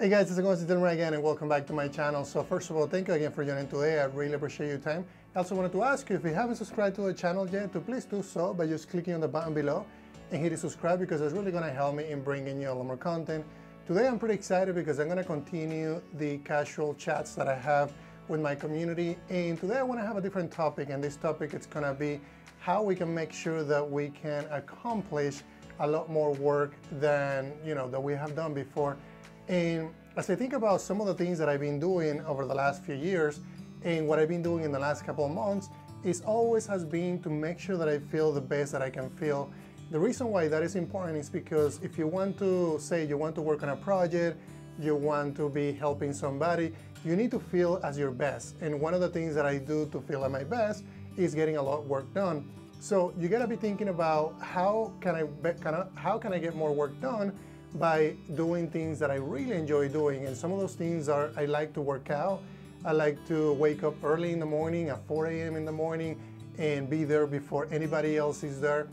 Hey guys, it's Gonzalo Dilmer again and welcome back to my channel. So first of all, thank you again for joining today. I really appreciate your time. I also wanted to ask you if you haven't subscribed to the channel yet, to please do so by just clicking on the button below and hitting subscribe because it's really going to help me in bringing you a lot more content. Today I'm pretty excited because I'm going to continue the casual chats that I have with my community and today I want to have a different topic and this topic is going to be how we can make sure that we can accomplish a lot more work than you know that we have done before and as I think about some of the things that I've been doing over the last few years and what I've been doing in the last couple of months, is always has been to make sure that I feel the best that I can feel. The reason why that is important is because if you want to say you want to work on a project, you want to be helping somebody, you need to feel as your best. And one of the things that I do to feel at my best is getting a lot of work done. So you gotta be thinking about how can I, can I how can I get more work done by doing things that I really enjoy doing. And some of those things are I like to work out. I like to wake up early in the morning at 4 a.m. in the morning and be there before anybody else is there.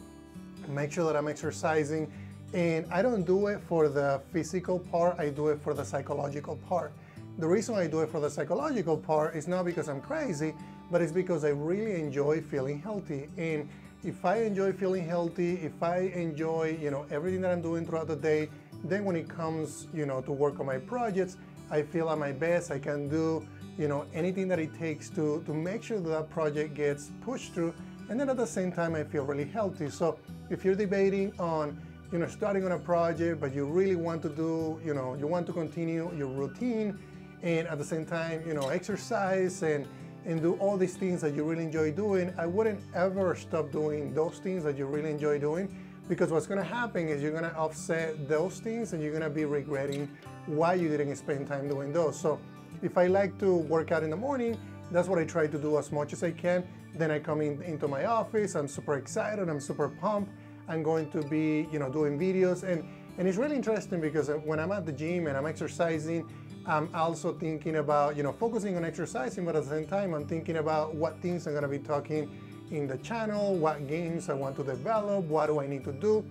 Make sure that I'm exercising. And I don't do it for the physical part, I do it for the psychological part. The reason I do it for the psychological part is not because I'm crazy, but it's because I really enjoy feeling healthy. And if I enjoy feeling healthy, if I enjoy, you know, everything that I'm doing throughout the day, then when it comes, you know, to work on my projects, I feel at my best. I can do, you know, anything that it takes to, to make sure that, that project gets pushed through. And then at the same time, I feel really healthy. So if you're debating on, you know, starting on a project, but you really want to do, you know, you want to continue your routine and at the same time, you know, exercise and, and do all these things that you really enjoy doing, I wouldn't ever stop doing those things that you really enjoy doing because what's going to happen is you're going to offset those things and you're going to be regretting why you didn't spend time doing those. So if I like to work out in the morning, that's what I try to do as much as I can. Then I come in, into my office, I'm super excited, I'm super pumped. I'm going to be, you know, doing videos and, and it's really interesting because uh, when I'm at the gym and I'm exercising, I'm also thinking about, you know, focusing on exercising, but at the same time, I'm thinking about what things I'm going to be talking in the channel, what games I want to develop, what do I need to do.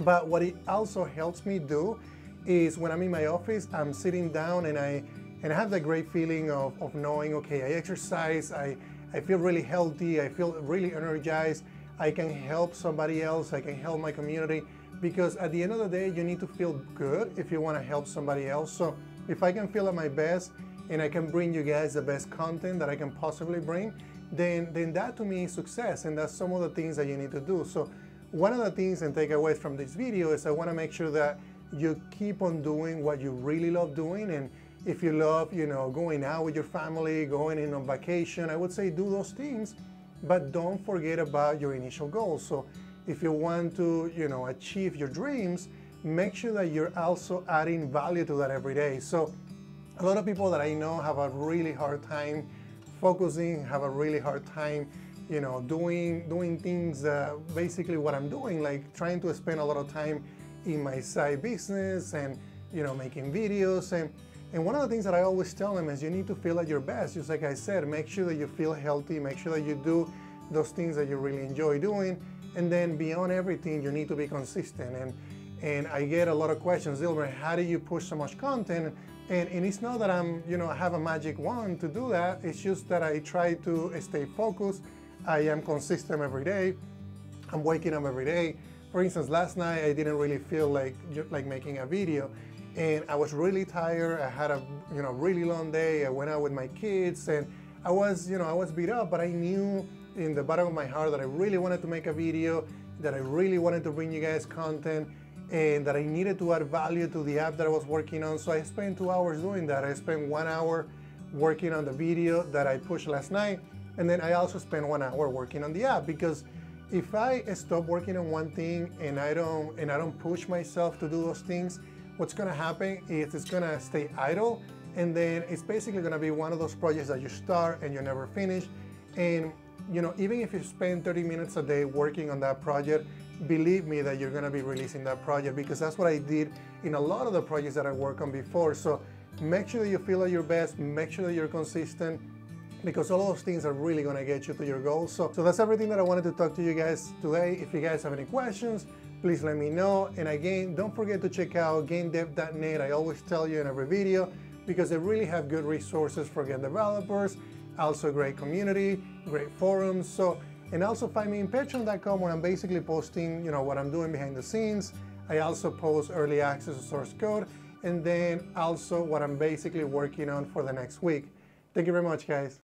But what it also helps me do is when I'm in my office, I'm sitting down and I and I have that great feeling of, of knowing, okay, I exercise, I, I feel really healthy, I feel really energized, I can help somebody else, I can help my community, because at the end of the day, you need to feel good if you want to help somebody else. So if I can feel at my best and I can bring you guys the best content that I can possibly bring, then, then that to me is success and that's some of the things that you need to do. So one of the things and takeaways from this video is I want to make sure that you keep on doing what you really love doing and if you love, you know, going out with your family, going in on vacation, I would say do those things, but don't forget about your initial goals. So if you want to, you know, achieve your dreams, make sure that you're also adding value to that every day. So a lot of people that I know have a really hard time focusing, have a really hard time, you know, doing doing things uh, basically what I'm doing, like trying to spend a lot of time in my side business and you know making videos and and one of the things that I always tell them is you need to feel at your best. Just like I said, make sure that you feel healthy, make sure that you do those things that you really enjoy doing, and then beyond everything, you need to be consistent. And and I get a lot of questions, Dilmer, how do you push so much content? And, and it's not that I'm, you know, I have a magic wand to do that. It's just that I try to stay focused. I am consistent every day. I'm waking up every day. For instance, last night I didn't really feel like like making a video, and I was really tired. I had a you know really long day. I went out with my kids, and I was you know I was beat up, but I knew in the bottom of my heart that I really wanted to make a video, that I really wanted to bring you guys content, and that I needed to add value to the app that I was working on. So I spent two hours doing that. I spent one hour working on the video that I pushed last night. And then I also spent one hour working on the app because if I stop working on one thing and I don't and I don't push myself to do those things, what's gonna happen is it's gonna stay idle and then it's basically gonna be one of those projects that you start and you never finish. And you know, even if you spend 30 minutes a day working on that project, believe me that you're going to be releasing that project because that's what I did in a lot of the projects that I worked on before. So make sure that you feel at your best, make sure that you're consistent because all those things are really going to get you to your goals. So, so that's everything that I wanted to talk to you guys today. If you guys have any questions, please let me know. And again, don't forget to check out gamedev.net. I always tell you in every video because they really have good resources for game developers, also great community, great forums. So, and also find me in patreon.com where I'm basically posting, you know, what I'm doing behind the scenes. I also post early access to source code and then also what I'm basically working on for the next week. Thank you very much, guys.